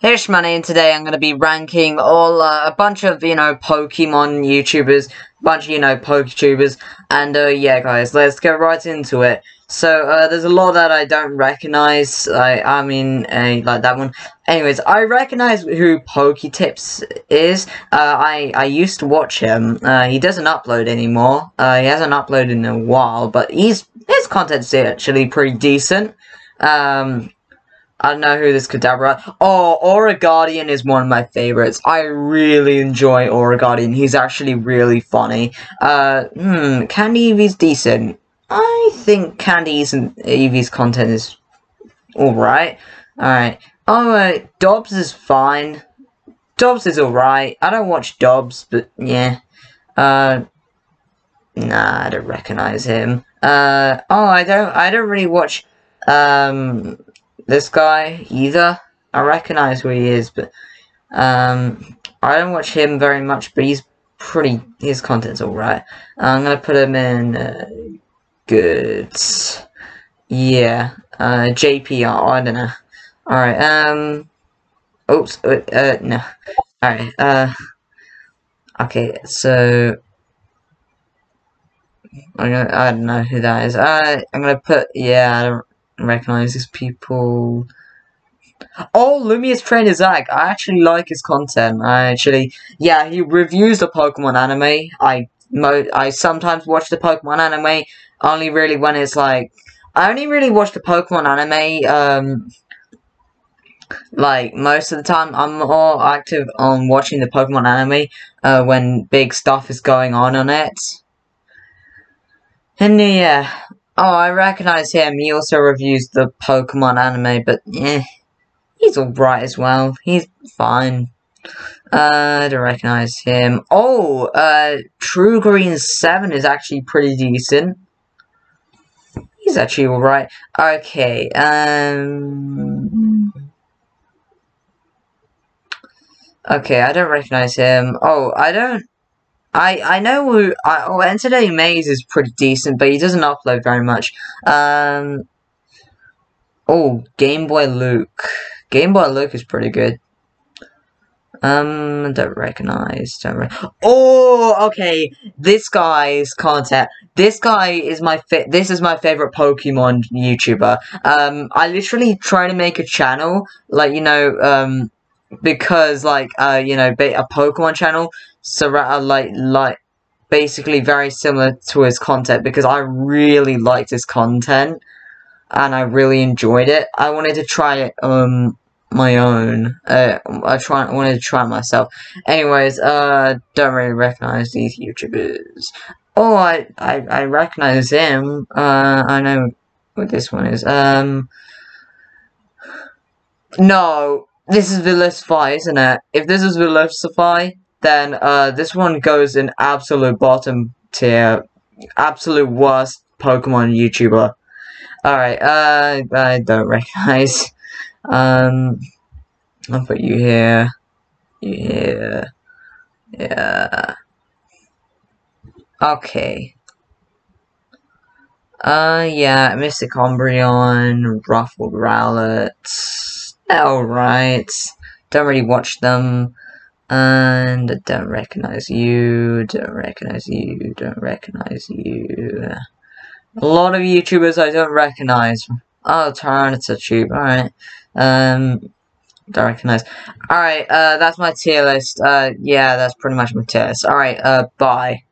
Here's Shmoney, and today. I'm going to be ranking all, uh, a bunch of, you know, Pokemon YouTubers, bunch of, you know, PokeTubers, and, uh, yeah, guys, let's get right into it. So, uh, there's a lot that I don't recognize, I, I mean, uh, like that one. Anyways, I recognize who PokeTips is, uh, I, I used to watch him, uh, he doesn't upload anymore, uh, he hasn't uploaded in a while, but he's, his content's actually pretty decent, um... I don't know who this Kadabra. Oh, Aura Guardian is one of my favorites. I really enjoy Aura Guardian. He's actually really funny. Uh, hmm, Candy Eevee's decent. I think Candy Eevee's content is alright. Alright. Alright, Dobbs is fine. Dobbs is alright. I don't watch Dobbs, but yeah. Uh, nah, I don't recognize him. Uh, oh, I don't, I don't really watch, um, this guy either. I recognize who he is, but um, I don't watch him very much, but he's pretty, his content's alright. I'm gonna put him in uh, good. Yeah, uh, JPR, I don't know. Alright, um, oops, uh, uh no. Alright, uh, okay, so, I don't, I don't know who that is. Uh, I'm gonna put, yeah, I don't recognize these people. Oh, Lumious Trainer Zach. I actually like his content. I actually, yeah, he reviews the Pokemon anime. I mo I sometimes watch the Pokemon anime, only really when it's like, I only really watch the Pokemon anime, um, like, most of the time, I'm more active on watching the Pokemon anime, uh, when big stuff is going on on it. And yeah, Oh, I recognize him. He also reviews the Pokemon anime, but eh, he's alright as well. He's fine. Uh, I don't recognize him. Oh, uh, True Green 7 is actually pretty decent. He's actually alright. Okay, um... Okay, I don't recognize him. Oh, I don't I I know who. I, oh, Entoday Maze is pretty decent, but he doesn't upload very much. Um. Oh, Game Boy Luke. Game Boy Luke is pretty good. Um, don't recognize. Don't re oh, okay. This guy's content. This guy is my This is my favorite Pokemon YouTuber. Um, I literally try to make a channel, like you know, um, because like uh, you know, a Pokemon channel Sarata like like basically very similar to his content because I really liked his content and I really enjoyed it. I wanted to try it um my own. Uh, I try I wanted to try it myself. Anyways, uh, don't really recognize these YouTubers. Oh, I I I recognize him. Uh, I know what this one is. Um, no, this is Verlisify, isn't it? If this is Verlisify, then uh, this one goes in absolute bottom tier, absolute worst Pokemon YouTuber. Alright, uh, I don't recognize. Um, I'll put you here, you here, yeah. Okay. Uh, yeah, Mystic Umbreon, Ruffled Rowlet, alright. Don't really watch them. And I don't recognize you, don't recognize you, don't recognize you. A lot of YouTubers I don't recognize. Oh, Tube, alright. Um, don't recognize. Alright, uh, that's my tier list. Uh, yeah, that's pretty much my tier list. Alright, uh, bye.